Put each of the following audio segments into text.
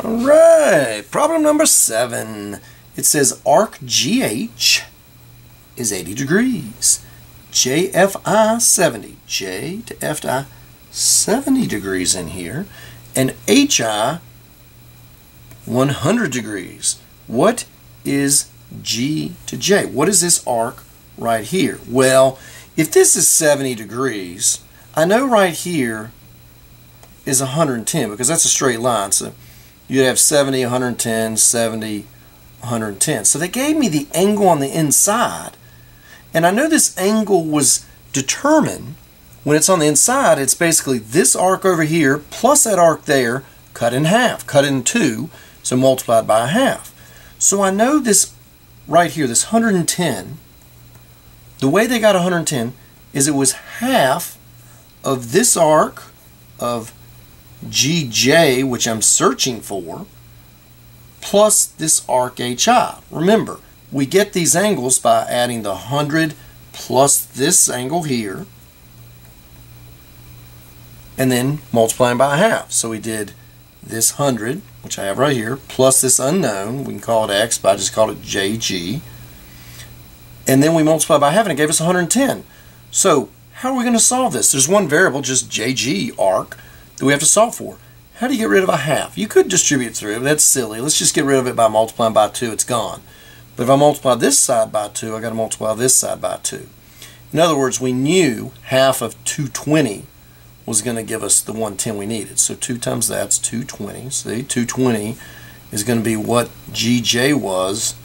All right, problem number seven. It says arc GH is 80 degrees. JFI 70. J to FI 70 degrees in here. And HI 100 degrees. What is G to J? What is this arc right here? Well, if this is 70 degrees, I know right here is 110 because that's a straight line. So you'd have 70, 110, 70, 110. So they gave me the angle on the inside. And I know this angle was determined when it's on the inside. It's basically this arc over here plus that arc there cut in half, cut in two, so multiplied by a half. So I know this right here, this 110, the way they got 110 is it was half of this arc of GJ, which I'm searching for, plus this arc HI. Remember, we get these angles by adding the 100 plus this angle here, and then multiplying by half. So we did this 100, which I have right here, plus this unknown, we can call it x, but I just call it jg. And then we multiply by half, and it gave us 110. So how are we going to solve this? There's one variable, just jg arc, that we have to solve for. How do you get rid of a half? You could distribute through, but that's silly. Let's just get rid of it by multiplying by 2. It's gone. But if I multiply this side by 2, i got to multiply this side by 2. In other words, we knew half of 220 was going to give us the 110 we needed. So 2 times that's 220. See, 220 is going to be what GJ was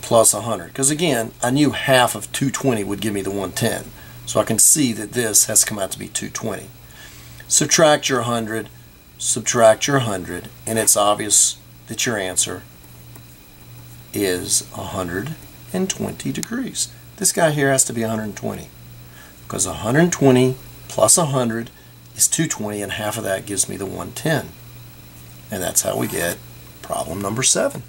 plus 100. Because again, I knew half of 220 would give me the 110. So I can see that this has come out to be 220. Subtract your 100, subtract your 100, and it's obvious that your answer is 120 degrees. This guy here has to be 120 because 120 plus 100 is 220 and half of that gives me the 110. And that's how we get problem number 7.